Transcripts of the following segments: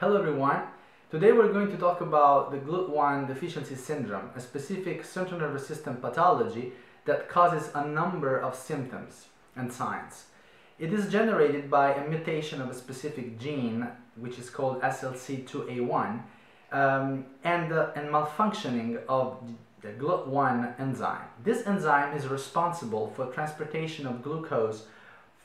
Hello everyone. Today we're going to talk about the GLUT1 deficiency syndrome, a specific central nervous system pathology that causes a number of symptoms and signs. It is generated by a mutation of a specific gene, which is called SLC2A1, um, and, uh, and malfunctioning of the GLUT1 enzyme. This enzyme is responsible for transportation of glucose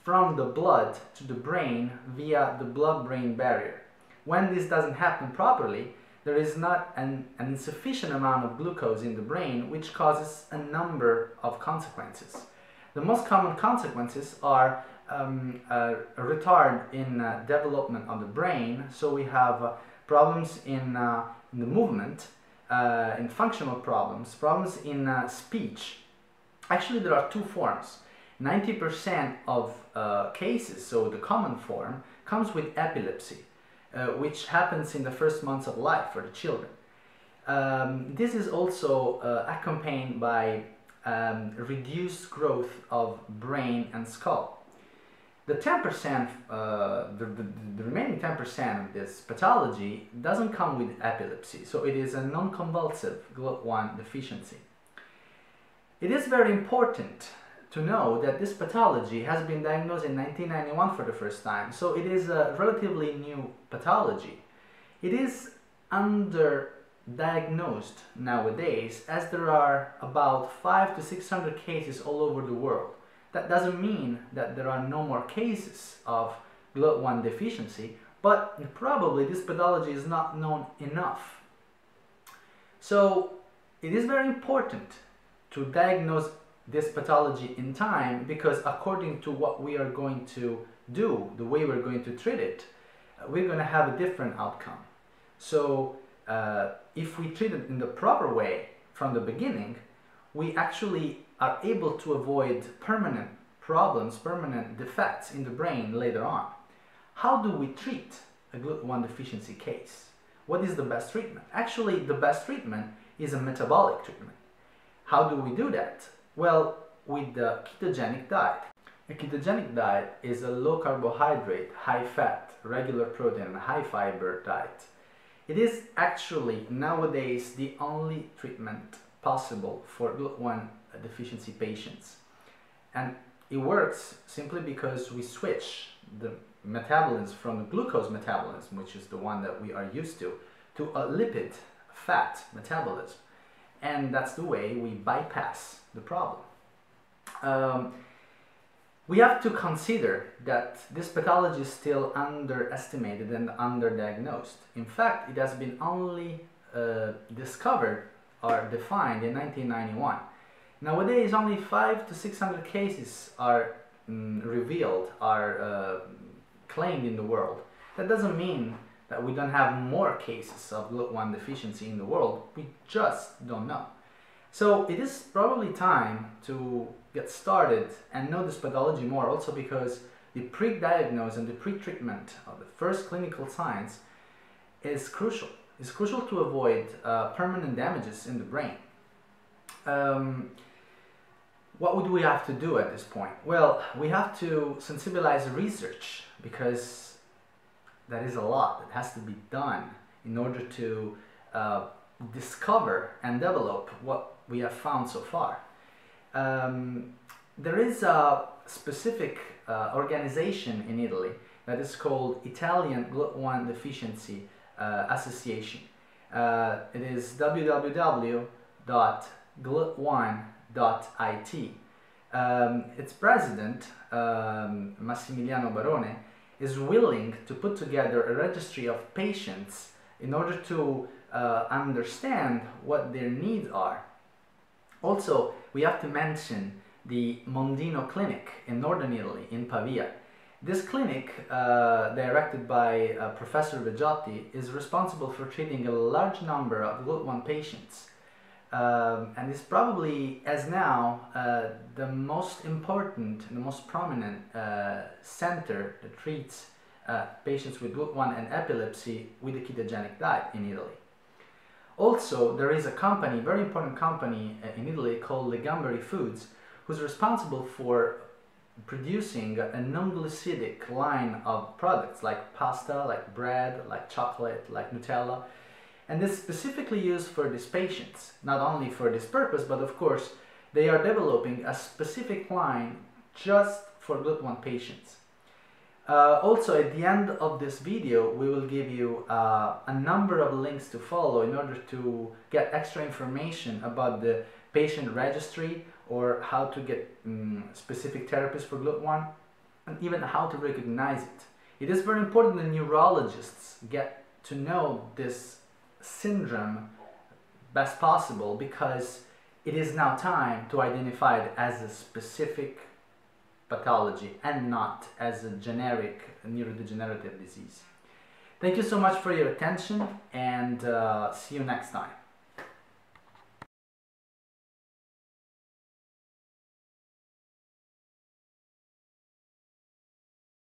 from the blood to the brain via the blood-brain barrier. When this doesn't happen properly, there is not an, an, insufficient amount of glucose in the brain, which causes a number of consequences. The most common consequences are um, a, retard in uh, development of the brain, so we have uh, problems in, uh, in, the movement, uh, in functional problems, problems in uh, speech. Actually, there are two forms. 90% of cases, so the common form, comes with epilepsy uh, which happens in the first months of life for the children. Um, this is also uh, accompanied by um, reduced growth of brain and skull. The 10%, uh, the, the, the, remaining 10% of this pathology doesn't come with epilepsy, so it is a non-convulsive GLUT1 deficiency. It is very important to know that this pathology has been diagnosed in 1991 for the first time, so it is a relatively new pathology. It is underdiagnosed nowadays as there are about 5 to 600 cases all over the world. That doesn't mean that there are no more cases of GLUT1 deficiency, but probably this pathology is not known enough. So it is very important to diagnose this pathology in time because according to what we are going to do, the way we're going to treat it, uh, we're going to have a different outcome. So uh, if we treat it in the proper way from the beginning, we actually are able to avoid permanent problems, permanent defects in the brain later on. How do we treat a GLUT1 deficiency case? What is the best treatment? Actually, the best treatment is a metabolic treatment. How do we do that? Well, with the ketogenic diet. A ketogenic diet is a low carbohydrate, high fat, regular protein, high fiber diet. It is actually nowadays the only treatment possible for GLUT1 deficiency patients. And it works simply because we switch the metabolism from glucose metabolism, which is the one that we are used to, to a lipid fat metabolism. And that's the way we bypass the problem. Um, we have to consider that this pathology is still underestimated and underdiagnosed. In fact, it has been only uh, discovered or defined in 1991. Nowadays, only 5 to 600 cases are mm, revealed, are uh, claimed in the world. That doesn't mean that we don't have more cases of GLUT1 deficiency in the world, we just don't know. So it is probably time to get started and know this pathology more also because the pre-diagnosis and the pre-treatment of the first clinical signs is crucial. It's crucial to avoid uh, permanent damages in the brain. Um, what would we have to do at this point? Well, we have to sensibilize research because that is a lot that has to be done in order to uh, discover and develop what we have found so far. Um, there is a specific uh, organization in Italy that is called Italian GLUT1 Deficiency uh, Association. Uh, it is www.glut1.it. Um, its president, um, Massimiliano Barone, is willing to put together a registry of patients in order to uh, understand what their needs are also, we have to mention the Mondino Clinic in northern Italy, in Pavia. This clinic, uh, directed by uh, Professor Veggiotti, is responsible for treating a large number of GLUT1 patients. Um, and is probably, as now, uh, the most important, the most prominent uh, center that treats uh, patients with GLUT1 and epilepsy with a ketogenic diet in Italy. Also, there is a company, very important company uh, in Italy called Legambari Foods, who's responsible for producing a non-glycidic line of products like pasta, like bread, like chocolate, like Nutella. And this is specifically used for these patients, not only for this purpose, but of course, they are developing a specific line just for GLUT1 patients. Uh, also, at the end of this video, we will give you uh, a number of links to follow in order to get extra information about the patient registry or how to get um, specific therapies for GLUT1 and even how to recognize it. It is very important that neurologists get to know this syndrome best possible because it is now time to identify it as a specific pathology and not as a generic neurodegenerative disease. Thank you so much for your attention and uh, see you next time.